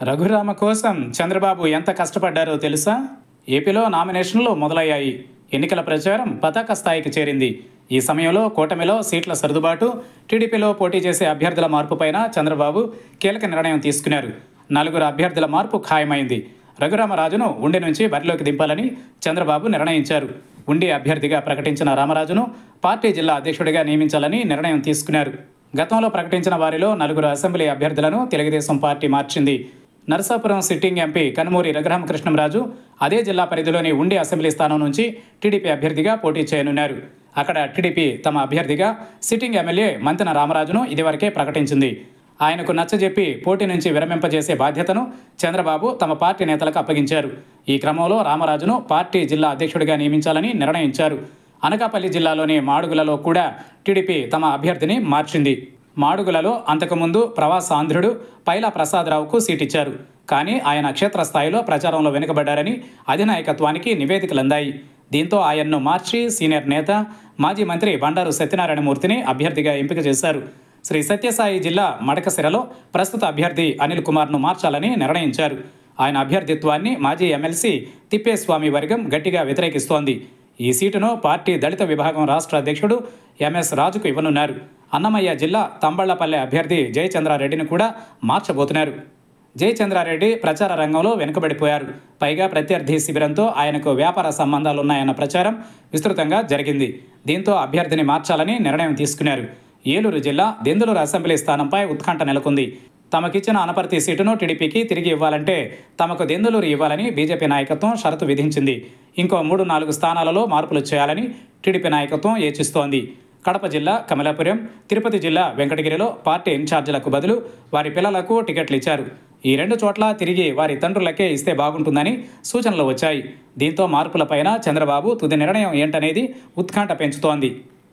రఘురామ కోసం చంద్రబాబు ఎంత కష్టపడ్డారో తెలుసా? ఏపీలో నామినేషన్లు మొదలయ్యాయి. ఎన్నికల ప్రచారం పతాక స్థాయికి చేరింది. ఈ సమయంలో కూటమిలో సీట్ల సర్దుబాటు టీడీపీలో పోటీ చేసే అభ్యర్థుల మార్పుపైన చంద్రబాబు కీలక నిర్ణయం తీసుకున్నారు. నలుగురు అభ్యర్థుల మార్పు ఖాయమైంది. రఘురామరాజును ఉండి నుంచి బరిలోకి దింపాలని చంద్రబాబు నిర్ణయించారు. ఉండి అభ్యర్థిగా ప్రకటించిన రామరాజును పార్టీ జిల్లా అధ్యక్షుడిగా నియమించాలని నిర్ణయం తీసుకున్నారు. గతంలో ప్రకటించిన వారిలో నలుగురు అసెంబ్లీ అభ్యర్థులను తెలుగుదేశం పార్టీ మార్చింది. నరసాపురం సిట్టింగ్ ఎంపీ కనుమూరి రఘురామకృష్ణంరాజు అదే జిల్లా పరిధిలోని ఉండి అసెంబ్లీ స్థానం నుంచి టీడీపీ అభ్యర్థిగా పోటీ చేయనున్నారు. అక్కడ టీడీపీ తమ అభ్యర్థిగా సిట్టింగ్ ఎమ్మెల్యే మంతెన రామరాజును ఇదివరకే ప్రకటించింది. ఆయనకు నచ్చజెప్పి పోటీ నుంచి విరమింపజేసే బాధ్యతను చంద్రబాబు తమ పార్టీ నేతలకు అప్పగించారు. ఈ క్రమంలో రామరాజును పార్టీ జిల్లా అధ్యక్షుడిగా నియమించాలని నిర్ణయించారు. అనకాపల్లి జిల్లాలోని మాడుగులలో కూడా టీడీపీ తమ అభ్యర్థిని మార్చింది. మాడుగులలో అంతకుముందు ప్రవాసాంధ్రుడు పైలా ప్రసాదరావుకు సీటిచ్చారు. కానీ ఆయన క్షేత్రస్థాయిలో ప్రచారంలో వెనుకబడ్డారని అధినాయకత్వానికి నివేదికలు అందాయి దీంతో ఆయన్ను మార్చి సీనియర్ నేత మాజీ మంత్రి బండారు సత్యనారాయణమూర్తిని అభ్యర్థిగా ఎంపిక చేశారు. శ్రీ సత్యసాయి జిల్లా మడకసిరలో ప్రస్తుత అభ్యర్థి అనిల్ కుమార్ను మార్చాలని నిర్ణయించారు. ఆయన అభ్యర్థిత్వాన్ని మాజీ ఎమ్మెల్సీ తిప్పేస్వామి వర్గం గట్టిగా వ్యతిరేకిస్తోంది. ఈ సీటును పార్టీ దళిత విభాగం రాష్ట్ర అధ్యక్షుడు ఎంఎస్ రాజుకు ఇవ్వనున్నారు. అన్నమయ్య జిల్లా తంబళ్ళపల్లె అభ్యర్థి జయచంద్రారెడ్డిని కూడా మార్చబోతున్నారు. జయచంద్రారెడ్డి ప్రచార రంగంలో వెనుకబడిపోయారు. పైగా ప్రత్యర్థి శిబిరంతో ఆయనకు వ్యాపార సంబంధాలున్నాయన్న ప్రచారం విస్తృతంగా జరిగింది. దీంతో అభ్యర్థిని మార్చాలని నిర్ణయం తీసుకున్నారు. ఏలూరు జిల్లా దెందులూరు అసెంబ్లీ స్థానంపై ఉత్కంఠ నెలకొంది. తమకిచ్చిన అనపర్తి సీటును టీడీపీకి తిరిగి ఇవ్వాలంటే తమకు దెందులూరు ఇవ్వాలని బీజేపీ నాయకత్వం షరతు విధించింది. ఇంకో మూడు నాలుగు స్థానాలలో మార్పులు చేయాలని టీడీపీ నాయకత్వం యోచిస్తోంది కడప జిల్లా కమలాపురం తిరుపతి జిల్లా వెంకటగిరిలో పార్టీ ఇన్ఛార్జీలకు బదులు వారి పిల్లలకు టికెట్లు ఇచ్చారు. ఈ రెండు చోట్ల తిరిగి వారి తండ్రులకే ఇస్తే బాగుంటుందని సూచనలు వచ్చాయి. దీంతో మార్పులపైన చంద్రబాబు తుది నిర్ణయం ఏంటనేది ఉత్కంఠ పెంచుతోంది.